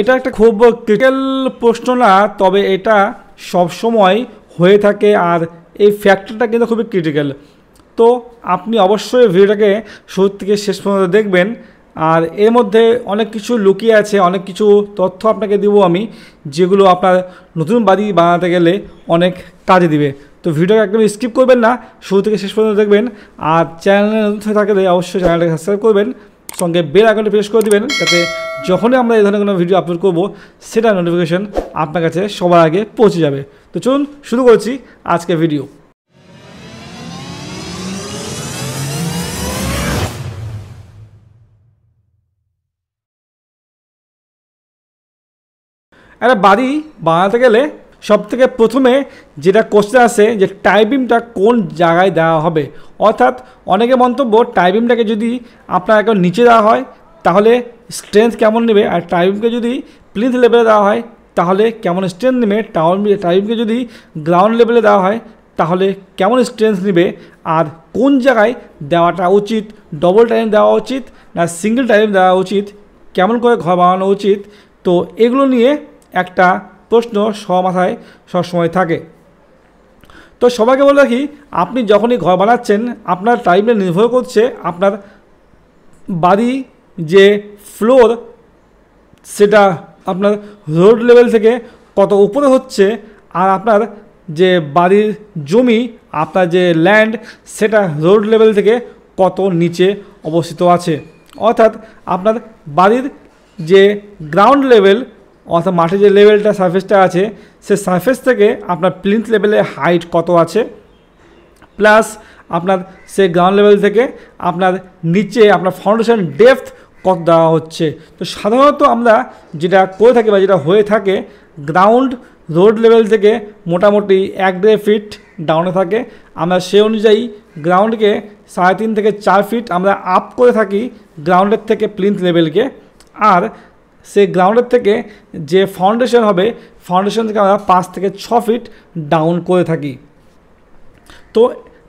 এটা একটা খুব ক্রিটিক্যাল প্রশ্ন না, তবে এটা সব সময় হয়ে থাকে আর এই ফ্যাক্টরটা কিন্তু খুবই ক্রিটিক্যাল তো আপনি অবশ্যই ভিডিওটাকে শুরু থেকে শেষ পর্যন্ত দেখবেন, আর এর মধ্যে অনেক কিছু লুকিয়ে আছে, অনেক কিছু তথ্য আপনাকে দিব আমি, যেগুলো আপনার নতুন বাড়ি বানাতে গেলে অনেক কাজে দিবে। তো ভিডিওটা একদম স্কিপ করবেন না, শুরু থেকে শেষ পর্যন্ত দেখবেন, আর চ্যানেলে নতুন থাকলে অবশ্যই চ্যানেলটাকে সাবস্ক্রাইব করবেন সঙ্গে বেল আইকনটি প্রেস করে দিবেন, যাতে যখনই আমরা এই ধরনের কোনো ভিডিও আপলোড করব, সেটা নোটিফিকেশন আপনার কাছে সবার আগে পৌঁছে যাবে। তো চলুন শুরু করছি আজকে ভিডিও একটা বাড়ি বানাতে গেলে সব থেকে প্রথমে যেটা কোশ্চেন আসে যে টাইবিমটা কোন জায়গায় দেওয়া হবে। অর্থাৎ অনেকে মন্তব্য টাইবিমটাকে যদি আপনার একদম নিচে দেওয়া হয়, তাহলে স্ট্রেংথ কেমন নেবে? আর টাইবিমকে যদি প্লিথ লেভেলে দেওয়া হয়, তাহলে কেমন স্ট্রেংথ নেবে? টাউন টাইবিমকে যদি গ্রাউন্ড লেভেলে দেওয়া হয়, তাহলে কেমন স্ট্রেংথ নেবে? আর কোন জায়গায় দেওয়াটা উচিত? ডবল টাইম দেওয়া উচিত না সিঙ্গেল টাইম দেওয়া উচিত? কেমন করে ঘর বানানো উচিত? তো এগুলো নিয়ে একটা প্রশ্ন মাথায় সবসময় থাকে। তো সবাইকে বলে রাখি, আপনি যখনই ঘর বানাচ্ছেন, আপনার টাইমে নির্ভর করছে আপনার বাড়ি যে ফ্লোর সেটা আপনার রোড লেভেল থেকে কত উপরে হচ্ছে আর আপনার যে বাড়ির জমি, আপনার যে ল্যান্ড সেটা রোড লেভেল থেকে কত নিচে অবস্থিত আছে। অর্থাৎ আপনার বাড়ির যে গ্রাউন্ড লেভেল অর্থাৎ মাঠে যে লেভেলটা সারফেসটা আছে, সে সারফেস থেকে আপনার প্লিন্থ লেভেলে হাইট কত আছে? প্লাস আপনার সে গ্রাউন্ড লেভেল থেকে আপনার নিচে আপনার ফাউন্ডেশন ডেপথ কত দেওয়া হচ্ছে? তো সাধারণত আমরা যেটা করে থাকি বা যেটা হয়ে থাকে গ্রাউন্ড রোড লেভেল থেকে মোটামুটি এক দেড় ফিট ডাউনে থাকে। আমরা সে অনুযায়ী গ্রাউন্ডকে সাড়ে তিন থেকে চার ফিট আমরা আপ করে থাকি গ্রাউন্ডের থেকে প্লিন্থ লেভেলকে আর সে গ্রাউন্ডের থেকে যে ফাউন্ডেশন হবে ফাউন্ডেশন থেকে আমরা পাঁচ থেকে ছ ফিট ডাউন করে থাকি। তো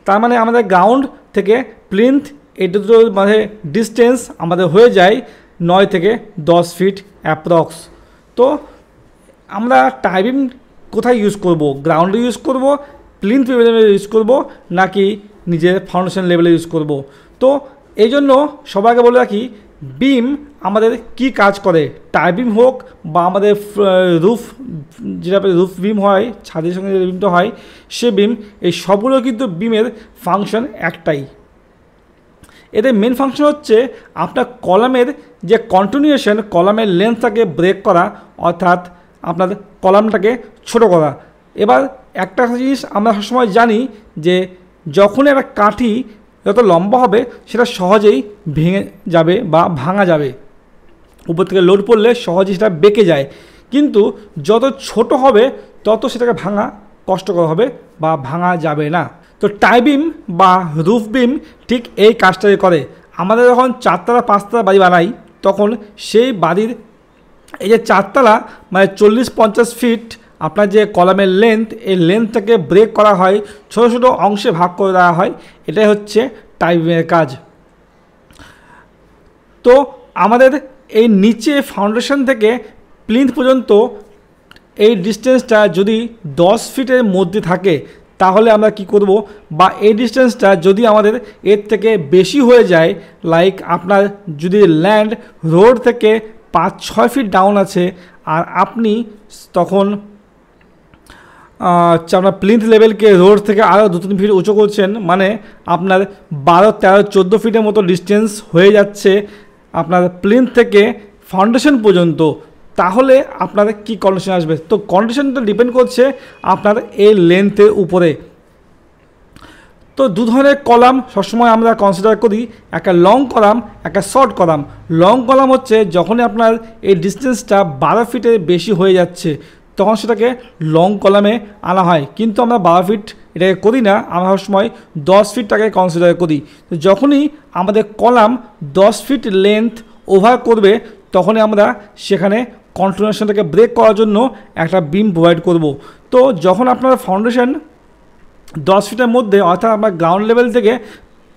তার মানে আমাদের গ্রাউন্ড থেকে প্লিন্থ দুটো মানে ডিস্টেন্স আমাদের হয়ে যায় নয় থেকে দশ ফিট অ্যাপ্রক্স তো আমরা টাইবিং কোথায় ইউজ করব? গ্রাউন্ডে ইউজ করব প্লিন্থ লেভেলে ইউজ করব, নাকি নিজের ফাউন্ডেশন লেভেলে ইউজ করব? তো এই জন্য সবাইকে বলে রাখি বিম আমাদের কি কাজ করে? টাইবিম হোক বা আমাদের রুফ, যেটা রুফ বিম হয়, ছাদের সঙ্গে যে বিমটা হয়, সে বিম এই সবগুলো কিন্তু বিমের ফাংশন একটাই। এদের মেন ফাংশন হচ্ছে আপনার কলামের যে কন্টিনিউশন কলামের লেন্থটাকে ব্রেক করা, অর্থাৎ আপনার কলামটাকে ছোট করা। এবার একটা জিনিস আমরা সবসময় জানি যে যখন একটা কাঠি যত লম্বা হবে, সেটা সহজেই ভেঙে যাবে বা ভাঙা যাবে। উপর থেকে লোড পড়লে সহজেই সেটা বেঁকে যায়। কিন্তু যত ছোট হবে, তত সেটাকে ভাঙা কষ্টকর হবে বা ভাঙা যাবে না। তো টাইবিম বা রুফ বিম ঠিক এই কাজটাই করে। আমাদের যখন চারতলা, পাঁচতলা বাড়ি বানাই, তখন সেই বাড়ির এই যে চারতলা মানে চল্লিশ, পঞ্চাশ ফিট আপনার যে কলামের লেন্থ এই লেন্থটাকে ব্রেক করা হয়, ছোটো ছোটো অংশে ভাগ করে দেওয়া হয়। এটাই হচ্ছে টাইবিমের কাজ। তো আমাদের এই নিচে ফাউন্ডেশন থেকে প্লিন্থ পর্যন্ত এই ডিস্টেন্সটা যদি দশ ফিটের মধ্যে থাকে, তাহলে আমরা কি করব? বা এই ডিস্টেন্সটা যদি আমাদের এর থেকে বেশি হয়ে যায় লাইক আপনার যদি ল্যান্ড রোড থেকে পাঁচ, ছয় ফিট ডাউন আছে, আর আপনি তখন আপনার প্লিন্থ লেভেলকে রোড থেকে আরও দু, তিন ফিট উঁচু করছেন মানে আপনার বারো, তেরো, চোদ্দ ফিটের মতো ডিস্টেন্স হয়ে যাচ্ছে। আপনার প্লেন থেকে ফাউন্ডেশন পর্যন্ত, তাহলে আপনার কি কন্ডিশন আসবে? তো কন্ডিশনটা ডিপেন্ড করছে আপনার এই লেন্থের উপরে। তো দু ধরনের কলাম সবসময় আমরা কনসিডার করি। একটা লং কলাম, একটা শর্ট কলাম। লং কলাম হচ্ছে যখনই আপনার এই ডিস্টেন্সটা বারো ফিটের বেশি হয়ে যাচ্ছে, তখন সেটাকে লং কলামে আনা হয়। কিন্তু আমরা বারো ফিট এটাকে করি না, আমরা সবসময় দশ ফিটটাকে কনসিডার করি। তো যখনই আমাদের কলাম দশ ফিট লেন্থ ওভার করবে, তখনই আমরা সেখানে কন্টিনিউশনটাকে ব্রেক করার জন্য একটা বিম প্রোভাইড করব। তো যখন আপনার ফাউন্ডেশন দশ ফিটের মধ্যে, অর্থাৎ আপনার গ্রাউন্ড লেভেল থেকে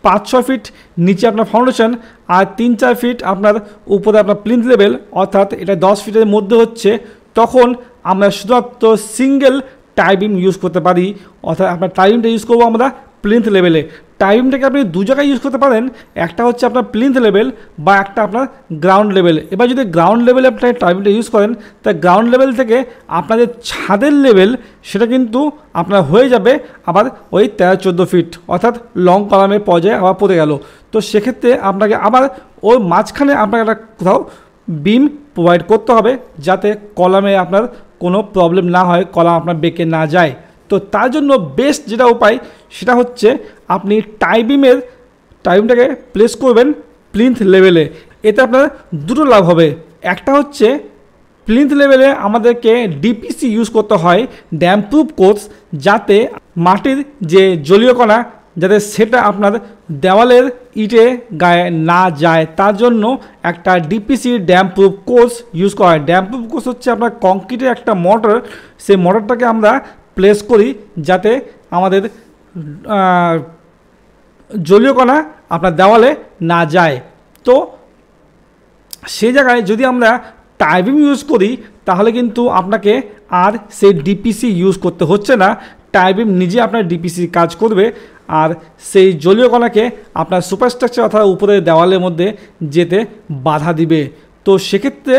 পাঁচ ছ ফিট নিচে আপনার ফাউন্ডেশন আর তিন, চার ফিট আপনার উপরে আপনার প্লিন্থ লেভেল অর্থাৎ এটা দশ ফিটের মধ্যে হচ্ছে, তখন আমরা শুধুমাত্র সিঙ্গেল টাইবিম ইউজ করতে পারি, অর্থাৎ আপনার টাইবিমটা ইউজ করব আমরা প্লিন্থ লেভেলে টাইমটাকে আপনি দু জায়গায় ইউজ করতে পারেন, একটা হচ্ছে আপনার প্লিন্থ লেভেল বা একটা আপনার গ্রাউন্ড লেভেল এবার যদি গ্রাউন্ড লেভেলে আপনি টাইমটা ইউজ করেন, তা গ্রাউন্ড লেভেল থেকে আপনাদের ছাদের লেভেল সেটা কিন্তু আপনার হয়ে যাবে আবার ওই তেরো চোদ্দ ফিট অর্থাৎ লং কলামের পর্যায়ে আবার পড়ে গেল। তো সেক্ষেত্রে আপনাকে আবার ওর মাঝখানে আপনাকে একটা কোথাও বিম প্রোভাইড করতে হবে, যাতে কলামে আপনার কোনো প্রবলেম না হয়, কলাম আপনার বেঁকে না যায়। তো তার জন্য বেস্ট যেটা উপায়, সেটা হচ্ছে আপনি টাইবিমের টাইমটাকে প্লেস করবেন প্লিন্থ লেভেলে এতে আপনার দুটো লাভ হবে। একটা হচ্ছে প্লিন্থ লেভেলে আমাদেরকে ডিপিসি ইউজ করতে হয় ড্যাম প্রুফ কোর্স যাতে মাটির যে জলীয় কণা যাতে সেটা আপনার দেওয়ালের ইটে গায়ে না যায়। তার জন্য একটা DPC damp proof course use করা হয়। ড্যাম প্রুফ কোর্স হচ্ছে আপনার কংক্রিটের একটা মোটর সেই মোটরটাকে আমরা প্লেস করি যাতে আমাদের জলীয় কণা আপনার দেওয়ালে না যায়। তো সেই জায়গায় যদি আমরা টাইবিং ইউজ করি, তাহলে কিন্তু আপনাকে আর সেই ডিপিসি ইউজ করতে হচ্ছে না। টাইবিম নিজে আপনার ডিপিসি কাজ করবে। আর সেই জলীয় কণাকে আপনার সুপারস্ট্রাকচার অর্থাৎ উপরের দেওয়ালের মধ্যে যেতে বাধা দিবে। তো সেক্ষেত্রে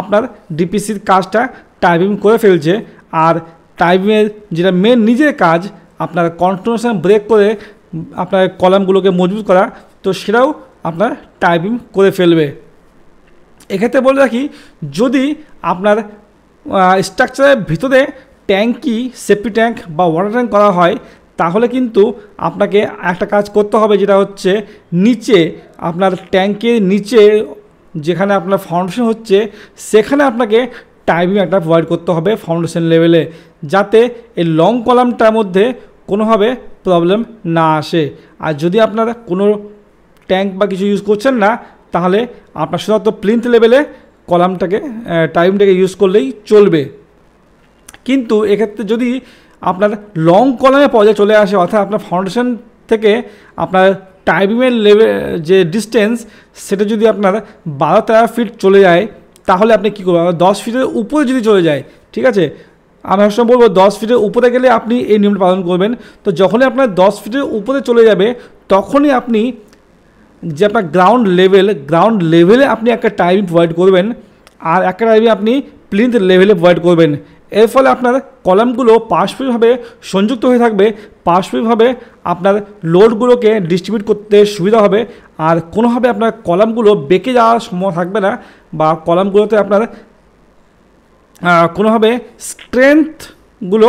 আপনার ডিপিসির কাজটা টাইবিং করে ফেলছে আর টাইবিংয়ের যেটা মেন নিজের কাজ, আপনার কন্টিনিউশন ব্রেক করে আপনার কলামগুলোকে মজবুত করা, তো সেটাও আপনার টাইপিং করে ফেলবে। এক্ষেত্রে বলে রাখি, যদি আপনার স্ট্রাকচারের ভিতরে ট্যাঙ্কি সেফটি ট্যাঙ্ক বা ওয়াটার ট্যাঙ্ক করা হয় তাহলে কিন্তু আপনাকে একটা কাজ করতে হবে যেটা হচ্ছে নিচে আপনার ট্যাঙ্কের নিচে যেখানে আপনার ফাউন্ডেশন হচ্ছে, সেখানে আপনাকে টাইমিং একটা প্রোভাইড করতে হবে ফাউন্ডেশন লেভেলে যাতে এই লং কলামটার মধ্যে কোনোভাবে প্রবলেম না আসে। আর যদি আপনারা কোনো ট্যাঙ্ক বা কিছু ইউজ করছেন না, তাহলে আপনার শুধুমাত্র প্লিন্থ লেভেলে কলামটাকে টাইমটাকে ইউজ করলেই চলবে। কিন্তু এক্ষেত্রে যদি আপনার লং কলামে পর্যায়ে চলে আসে, অর্থাৎ আপনার ফাউন্ডেশন থেকে আপনার টাইমিংয়ের লেভেল যে ডিস্টেন্স সেটা যদি আপনার বারো তেরো ফিট চলে যায়, তাহলে আপনি কী করবেন? দশ ফিটের উপরে যদি চলে যায়, ঠিক আছে? আমি সবসময় বলব, দশ ফিটের উপরে গেলে আপনি এই নিয়মটা পালন করবেন। তো যখনই আপনার দশ ফিটের উপরে চলে যাবে, তখনই আপনি যে আপনার গ্রাউন্ড লেভেল গ্রাউন্ড লেভেলে আপনি একটা টাইমিং প্রোভাইড করবেন। আর একটা টাইমিং আপনি প্লিন্থ লেভেলে প্রোভাইড করবেন। এর ফলে আপনার কলামগুলো পারস্পরিকভাবে সংযুক্ত হয়ে থাকবে, পারস্পরিকভাবে আপনার লোডগুলোকে ডিস্ট্রিবিউট করতে সুবিধা হবে আর কোনোভাবে আপনার কলামগুলো বেঁকে যাওয়ার সময় থাকবে না বা কলামগুলোতে আপনার কোনোভাবে স্ট্রেংথগুলো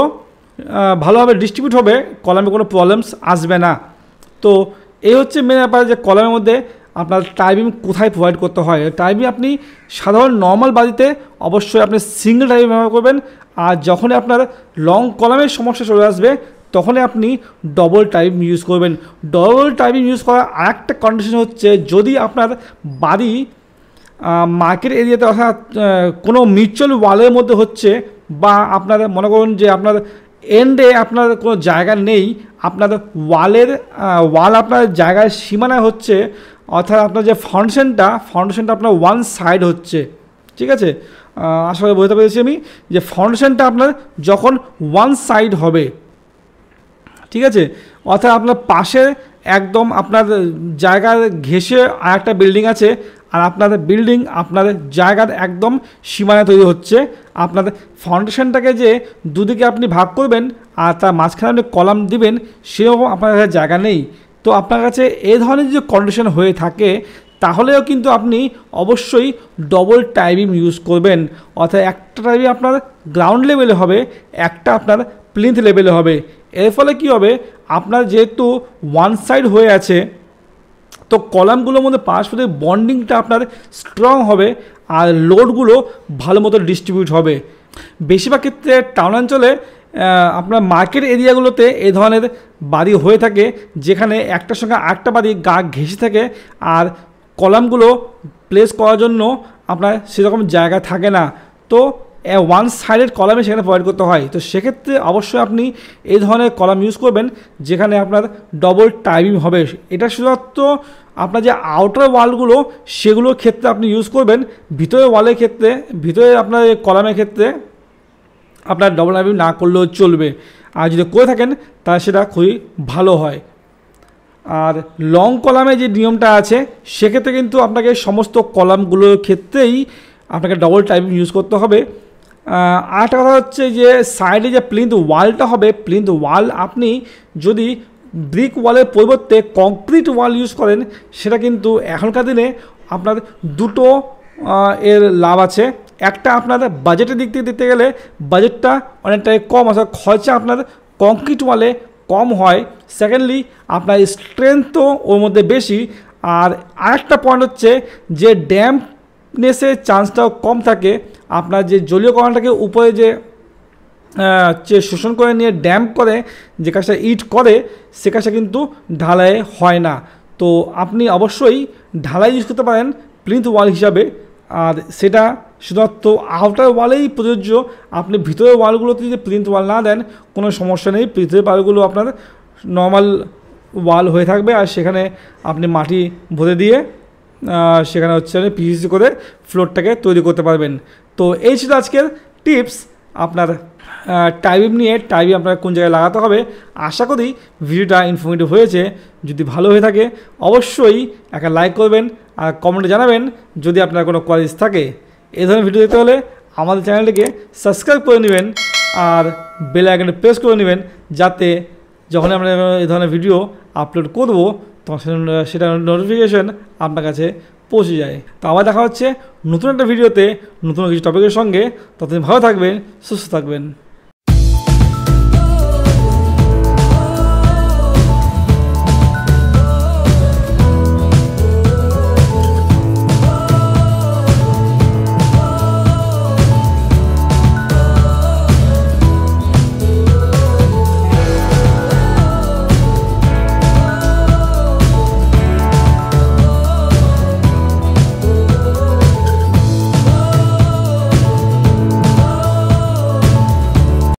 ভালোভাবে ডিস্ট্রিবিউট হবে, কলামে কোনো প্রবলেমস আসবে না। তো এই হচ্ছে মেন ব্যাপার যে কলামের মধ্যে আপনার টাইমিং কোথায় প্রোভাইড করতে হয়? টাইমিং আপনি সাধারণ নর্মাল বাড়িতে অবশ্যই আপনি সিঙ্গেল টাইমিং ব্যবহার করবেন। আর যখনই আপনার লং কলামের সমস্যা চলে আসবে, তখনই আপনি ডবল টাইম ইউজ করবেন। ডবল টাইমিং ইউজ করার আরেকটা কন্ডিশন হচ্ছে, যদি আপনার বাড়ি মার্কেট এরিয়াতে অর্থাৎ কোনো মিউচুয়াল ওয়ালের মধ্যে হচ্ছে বা আপনার মনে করুন যে আপনার এন্ডে আপনার কোনো জায়গা নেই, আপনার ওয়ালের ওয়াল আপনার জায়গায় সীমানায় হচ্ছে অর্থাৎ আপনার যে ফাউন্ডেশনটা ফাউন্ডেশনটা আপনার ওয়ান সাইড হচ্ছে। ঠিক আছে? আসলে বলতে পেরেছি আমি যে ফাউন্ডেশনটা আপনার যখন ওয়ান সাইড হবে। ঠিক আছে? অর্থাৎ আপনার পাশে একদম আপনার জায়গার ঘেসে আর একটা বিল্ডিং আছে আর আপনাদের বিল্ডিং আপনাদের জায়গার একদম সীমানা তৈরি হচ্ছে। আপনাদের ফাউন্ডেশনটাকে যে দুদিকে আপনি ভাগ করবেন আর তার মাঝখানে আপনি কলাম দিবেন, সেরকম আপনার জায়গা নেই। তো আপনার কাছে এই ধরনের যে কন্ডিশন হয়ে থাকে, তাহলেও কিন্তু আপনি অবশ্যই ডবল টাইমিং ইউজ করবেন। অর্থাৎ একটা টাইমিং আপনার গ্রাউন্ড লেভেলে হবে, একটা আপনার প্লিন্থ লেভেলে হবে। এর ফলে কি হবে? আপনার যেহেতু ওয়ান সাইড হয়ে আছে, তো কলামগুলোর মধ্যে পারস্পরিক বন্ডিংটা আপনার স্ট্রং হবে আর লোডগুলো ভালো মতো ডিস্ট্রিবিউট হবে। বেশিরভাগ ক্ষেত্রে টাউন অঞ্চলে আপনার মার্কেট এরিয়াগুলোতে এই ধরনের বাড়ি হয়ে থাকে, যেখানে একটার সঙ্গে আটটা বাড়ি গা ঘেঁষে থাকে আর কলামগুলো প্লেস করার জন্য আপনার সেরকম জায়গা থাকে না। তো ওয়ান সাইডেড কলামে সেখানে প্রোভাইড করতে হয়। তো সেক্ষেত্রে অবশ্যই আপনি এই ধরনের কলাম ইউজ করবেন, যেখানে আপনার ডবল টাইমিং হবে। এটা শুধুমাত্র আপনার যে আউটার ওয়ালগুলো সেগুলোর ক্ষেত্রে আপনি ইউজ করবেন। ভিতরে ওয়ালের ক্ষেত্রে, ভিতরে আপনার কলামের ক্ষেত্রে আপনার ডবল টাইমিং না করলেও চলবে। আর যদি করে থাকেন, তাহলে সেটা খুবই ভালো হয়। আর লং কলামে যে নিয়মটা আছে, সেক্ষেত্রে কিন্তু আপনাকে সমস্ত কলামগুলোর ক্ষেত্রেই আপনাকে ডবল টাইপিং ইউজ করতে হবে। আর একটা কথা হচ্ছে যে সাইডে যে প্লিন্থ ওয়ালটা হবে প্লিন্থ ওয়াল আপনি যদি ব্রিক ওয়ালের পরিবর্তে কংক্রিট ওয়াল ইউজ করেন, সেটা কিন্তু এখনকার দিনে আপনার দুটো এর লাভ আছে। একটা আপনার বাজেটের দিক থেকে দেখতে গেলে বাজেটটা অনেকটাই কম আসলে খরচা আপনার কংক্রিট ওয়ালে কম হয়। সেকেন্ডলি আপনার স্ট্রেংথও ওর মধ্যে বেশি। আর আরেকটা পয়েন্ট হচ্ছে যে ড্যাম্পনেসের চান্সটাও কম থাকে। আপনার যে জলীয় কণাটাকে উপরে যে যে শোষণ করে নিয়ে ড্যাম্প করে, যে কাজটা ইট করে, সে কাজটা কিন্তু ঢালাই হয় না। তো আপনি অবশ্যই ঢালাই ইউজ করতে পারেন প্লিন্থ ওয়াল হিসাবে। আর সেটা শুধুমাত্র আউটার ওয়ালেই প্রযোজ্য। আপনি ভিতরের ওয়ালগুলোতে যদি প্রিন্ট ওয়াল না দেন, কোনো সমস্যা নেই। ভিতরের ওয়ালগুলো আপনার নর্মাল ওয়াল হয়ে থাকবে আর সেখানে আপনি মাটি ভরে দিয়ে সেখানে হচ্ছে আপনি পিসি করে ফ্লোরটাকে তৈরি করতে পারবেন। তো এই ছিল আজকের টিপস আপনার টাইবিম নিয়ে টাইবিম আপনার কোন জায়গায় লাগাতে হবে। আশা করি ভিডিওটা ইনফরমেটিভ হয়েছে। যদি ভালো হয়ে থাকে, অবশ্যই একটা লাইক করবেন আর কমেন্টে জানাবেন। যদি আপনার কোনো কোয়ালিস থাকে এই ধরনের ভিডিও দেখতে হলে আমাদের চ্যানেলটিকে সাবস্ক্রাইব করে নেবেন আর বেল আইকনটি প্রেস করে নেবেন যাতে যখন আমরা এই ধরনের ভিডিও আপলোড করব, তখন সেটা নোটিফিকেশন আপনার কাছে পৌঁছে যায়। তো আবার দেখা হচ্ছে নতুন একটা ভিডিওতে নতুন কিছু টপিকের সঙ্গে। ততদিন ভালো থাকবেন, সুস্থ থাকবেন।